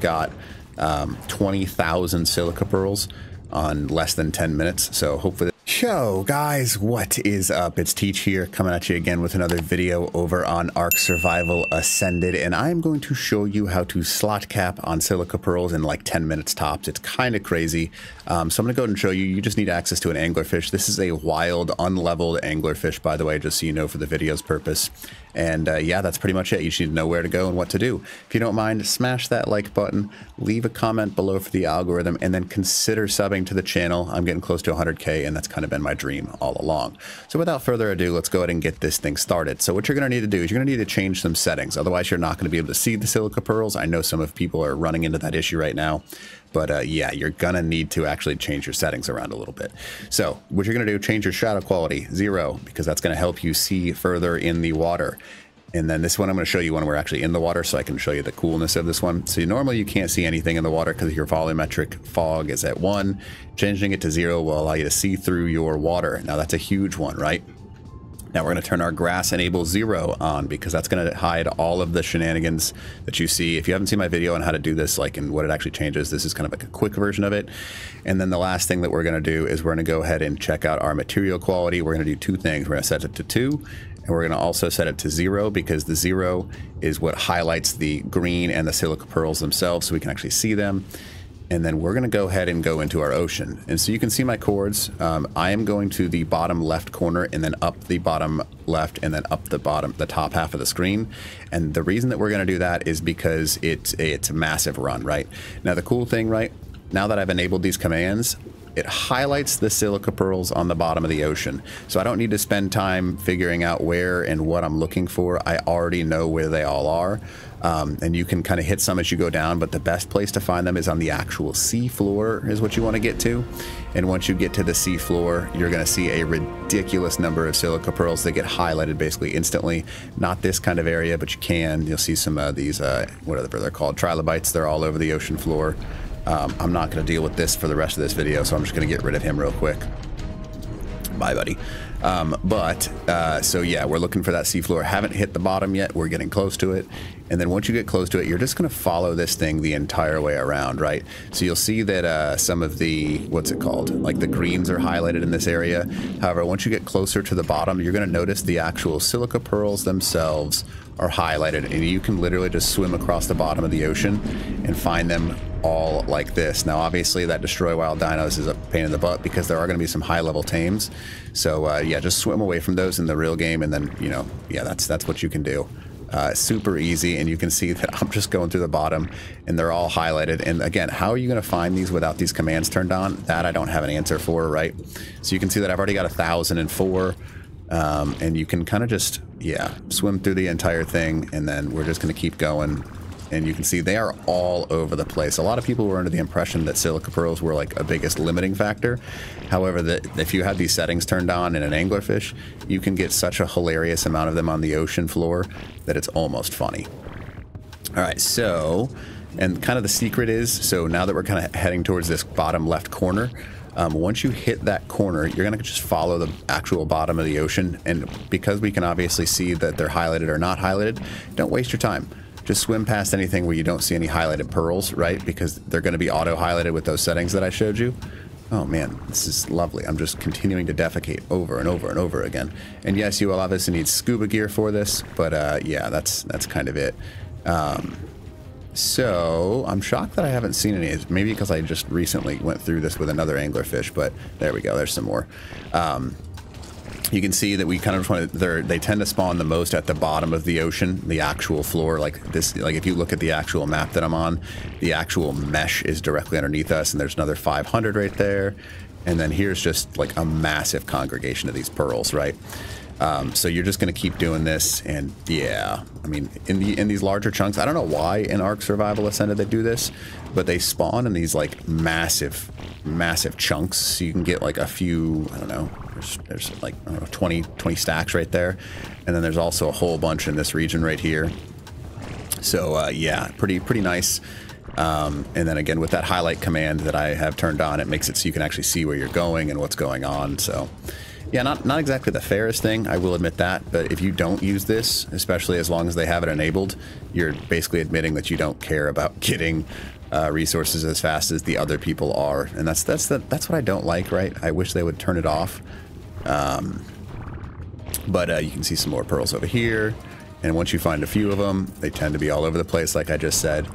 got um, 20,000 silica pearls on less than 10 minutes. So hopefully Yo, guys, what is up? It's Teach here, coming at you again with another video over on Ark Survival Ascended, and I'm going to show you how to slot cap on silica pearls in like 10 minutes tops. It's kind of crazy. Um, so I'm going to go ahead and show you. You just need access to an anglerfish. This is a wild, unleveled anglerfish, by the way, just so you know for the video's purpose. And uh, yeah, that's pretty much it. You just need to know where to go and what to do. If you don't mind, smash that like button, leave a comment below for the algorithm, and then consider subbing to the channel. I'm getting close to 100k, and that's kind of been my dream all along. So without further ado, let's go ahead and get this thing started. So what you're going to need to do is you're going to need to change some settings. Otherwise, you're not going to be able to see the silica pearls. I know some of people are running into that issue right now. But uh, yeah, you're gonna need to actually change your settings around a little bit. So what you're gonna do, change your shadow quality, zero, because that's gonna help you see further in the water. And then this one, I'm going to show you when we're actually in the water so I can show you the coolness of this one. So normally you can't see anything in the water because your volumetric fog is at one. Changing it to zero will allow you to see through your water. Now that's a huge one, right? Now we're going to turn our grass enable zero on because that's going to hide all of the shenanigans that you see. If you haven't seen my video on how to do this, like and what it actually changes, this is kind of like a quick version of it. And then the last thing that we're going to do is we're going to go ahead and check out our material quality. We're going to do two things. We're going to set it to two and we're going to also set it to zero because the zero is what highlights the green and the silica pearls themselves so we can actually see them and then we're going to go ahead and go into our ocean. And so you can see my coords. Um, I am going to the bottom left corner and then up the bottom left and then up the bottom, the top half of the screen. And the reason that we're going to do that is because it's a massive run, right? Now the cool thing, right? Now that I've enabled these commands, it highlights the silica pearls on the bottom of the ocean. So I don't need to spend time figuring out where and what I'm looking for. I already know where they all are. Um, and you can kind of hit some as you go down, but the best place to find them is on the actual sea floor is what you want to get to. And once you get to the sea floor, you're going to see a ridiculous number of silica pearls that get highlighted basically instantly. Not this kind of area, but you can. You'll see some of these, uh, whatever they're called, trilobites. They're all over the ocean floor. Um, I'm not going to deal with this for the rest of this video, so I'm just going to get rid of him real quick. Bye, buddy. Um, but, uh, so yeah, we're looking for that seafloor. Haven't hit the bottom yet. We're getting close to it. And then once you get close to it, you're just going to follow this thing the entire way around, right? So you'll see that uh, some of the, what's it called? Like the greens are highlighted in this area. However, once you get closer to the bottom, you're going to notice the actual silica pearls themselves are highlighted. And you can literally just swim across the bottom of the ocean and find them all like this. Now, obviously, that destroy wild dinos is a pain in the butt because there are going to be some high level tames. So uh, yeah, just swim away from those in the real game, and then you know, yeah, that's that's what you can do. Uh, super easy, and you can see that I'm just going through the bottom, and they're all highlighted. And again, how are you going to find these without these commands turned on? That I don't have an answer for, right? So you can see that I've already got a thousand and four. Um, and you can kind of just, yeah, swim through the entire thing, and then we're just going to keep going and you can see they are all over the place. A lot of people were under the impression that silica pearls were like a biggest limiting factor. However, that if you have these settings turned on in an anglerfish, you can get such a hilarious amount of them on the ocean floor that it's almost funny. All right, so, and kind of the secret is, so now that we're kind of heading towards this bottom left corner, um, once you hit that corner, you're going to just follow the actual bottom of the ocean. And because we can obviously see that they're highlighted or not highlighted, don't waste your time just swim past anything where you don't see any highlighted pearls, right? Because they're going to be auto-highlighted with those settings that I showed you. Oh man, this is lovely. I'm just continuing to defecate over and over and over again. And yes, you will obviously need scuba gear for this, but uh, yeah, that's that's kind of it. Um, so I'm shocked that I haven't seen any. Maybe because I just recently went through this with another anglerfish, but there we go. There's some more. Um, you can see that we kind of they tend to spawn the most at the bottom of the ocean, the actual floor. Like this, like if you look at the actual map that I'm on, the actual mesh is directly underneath us, and there's another 500 right there. And then here's just like a massive congregation of these pearls, right? Um, so you're just going to keep doing this, and yeah, I mean, in the in these larger chunks, I don't know why in Ark Survival Ascended they do this, but they spawn in these like massive, massive chunks. So you can get like a few, I don't know, there's, there's like know, 20, 20 stacks right there, and then there's also a whole bunch in this region right here. So uh, yeah, pretty pretty nice. Um, and then again, with that highlight command that I have turned on, it makes it so you can actually see where you're going and what's going on. So Yeah, not, not exactly the fairest thing, I will admit that, but if you don't use this, especially as long as they have it enabled, you're basically admitting that you don't care about getting uh, resources as fast as the other people are, and that's that's the, that's what I don't like, right? I wish they would turn it off. Um, but uh, you can see some more pearls over here, and once you find a few of them, they tend to be all over the place, like I just said.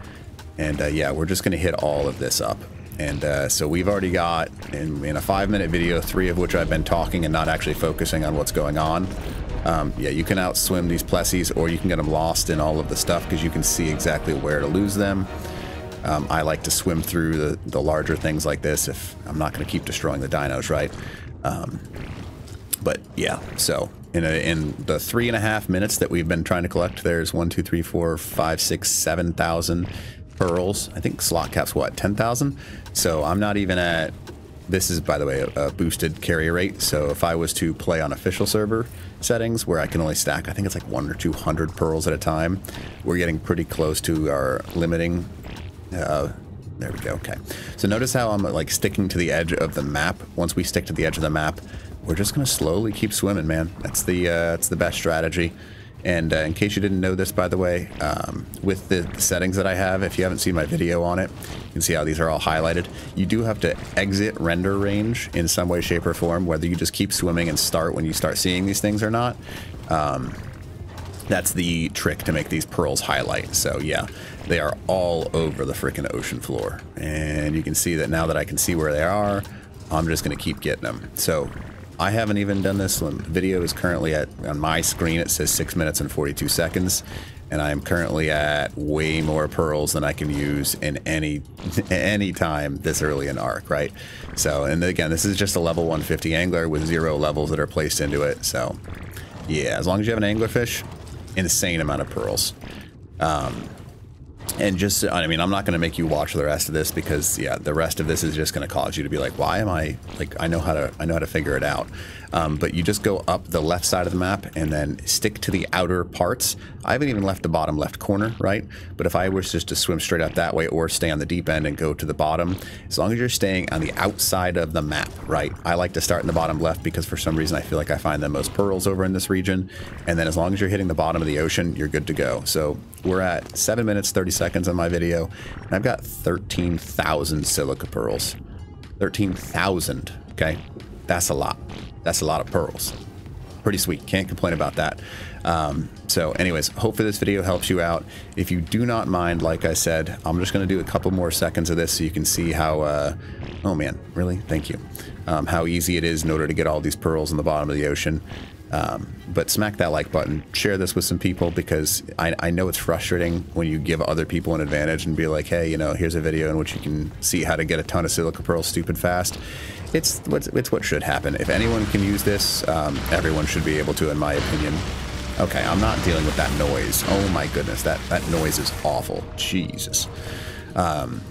And uh, yeah, we're just going to hit all of this up. And uh, so we've already got, in, in, a five minute video, three of which I've been talking and not actually focusing on what's going on. Um, yeah, you can outswim these Plessies or you can get them lost in all of the stuff because you can see exactly where to lose them. Um, I like to swim through the, the larger things like this if I'm not going to keep destroying the dinos, right? Um, but yeah, so in, a, in the three and a half minutes that we've been trying to collect, there's one, two, three, four, five, six, seven thousand pearls. I think slot cap's what, 10,000? So I'm not even at, this is by the way, a, a, boosted carry rate. So if I was to play on official server settings where I can only stack, I think it's like one or 200 pearls at a time, we're getting pretty close to our limiting. Uh, there we go. Okay. So notice how I'm like sticking to the edge of the map. Once we stick to the edge of the map, we're just to slowly keep swimming, man. That's the, uh, that's the best strategy. And uh, in case you didn't know this, by the way, um, with the settings that I have, if you haven't seen my video on it, you can see how these are all highlighted. You do have to exit render range in some way, shape, or form, whether you just keep swimming and start when you start seeing these things or not. Um, that's the trick to make these pearls highlight. So yeah, they are all over the freaking ocean floor. And you can see that now that I can see where they are, I'm just going to keep getting them. So I haven't even done this. The video is currently at, on my screen, it says 6 minutes and 42 seconds. And I am currently at way more pearls than I can use in any any time this early in Ark, right? So, and again, this is just a level 150 angler with zero levels that are placed into it. So, yeah, as long as you have an anglerfish, insane amount of pearls. Um, and just i mean i'm not going to make you watch the rest of this because yeah the rest of this is just going to cause you to be like why am i like i know how to i know how to figure it out. Um, but you just go up the left side of the map and then stick to the outer parts. I haven't even left the bottom left corner right? But if i was just to swim straight up that way or stay on the deep end and go to the bottom as long as you're staying on the outside of the map right? I like to start in the bottom left because for some reason i feel like i find the most pearls over in this region. And then as long as you're hitting the bottom of the ocean you're good to go. So we're at 7 minutes 30 seconds on my video, and I've got 13,000 silica pearls. 13,000, okay? That's a lot. That's a lot of pearls. Pretty sweet. Can't complain about that. Um, so anyways, hopefully this video helps you out. If you do not mind, like I said, I'm just going to do a couple more seconds of this so you can see how, uh, oh man, really? Thank you. Um, how easy it is in order to get all these pearls in the bottom of the ocean. Um, but smack that like button, share this with some people because I, I, know it's frustrating when you give other people an advantage and be like, hey, you know, here's a video in which you can see how to get a ton of silica pearls stupid fast. It's, it's what should happen. If anyone can use this, um, everyone should be able to, in my opinion. Okay, I'm not dealing with that noise. Oh my goodness, that, that noise is awful. Jesus. Um,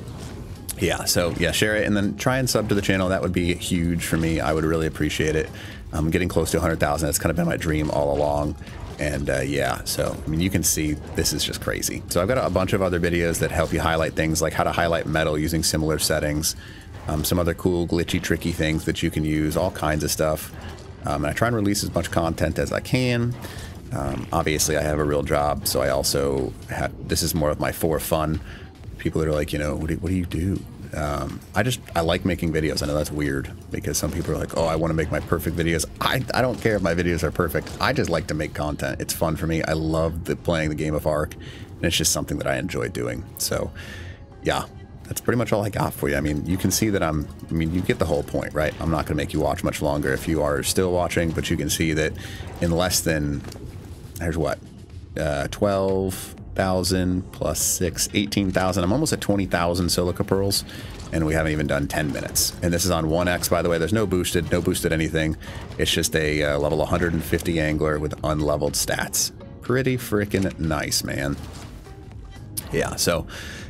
yeah, so yeah, share it and then try and sub to the channel. That would be huge for me. I would really appreciate it. I'm getting close to 100,000. That's kind of been my dream all along. And uh, yeah, so I mean, you can see this is just crazy. So I've got a bunch of other videos that help you highlight things like how to highlight metal using similar settings, um, some other cool, glitchy, tricky things that you can use, all kinds of stuff. Um, and I try and release as much content as I can. Um, obviously, I have a real job, so I also have, this is more of my for fun. People that are like, you know, what do, what do you do? Um, I just I like making videos. I know that's weird because some people are like, oh, I want to make my perfect videos. I, I don't care if my videos are perfect. I just like to make content. It's fun for me. I love the, playing the game of Ark, and it's just something that I enjoy doing. So, yeah, that's pretty much all I got for you. I mean, you can see that I'm. I mean, you get the whole point, right? I'm not going to make you watch much longer if you are still watching, but you can see that in less than there's what uh, 12 thousand plus six, 18,000. I'm almost at 20,000 silica pearls, and we haven't even done 10 minutes. And this is on 1x, by the way. There's no boosted, no boosted anything. It's just a uh, level 150 angler with unleveled stats. Pretty freaking nice, man. Yeah, so,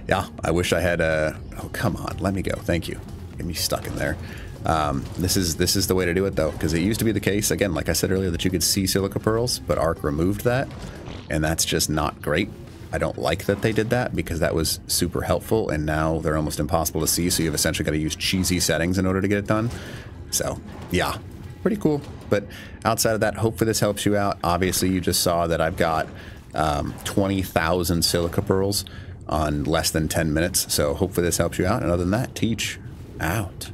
yeah, I wish I had a... Oh, come on, let me go. Thank you. Get me stuck in there. Um, this is this is the way to do it, though, because it used to be the case, again, like I said earlier, that you could see silica pearls, but Ark removed that, and that's just not great. I don't like that they did that because that was super helpful and now they're almost impossible to see. So you've essentially got to use cheesy settings in order to get it done. So yeah, pretty cool. But outside of that, hopefully this helps you out. Obviously, you just saw that I've got um, 20,000 silica pearls on less than 10 minutes. So hopefully this helps you out. And other than that, teach out.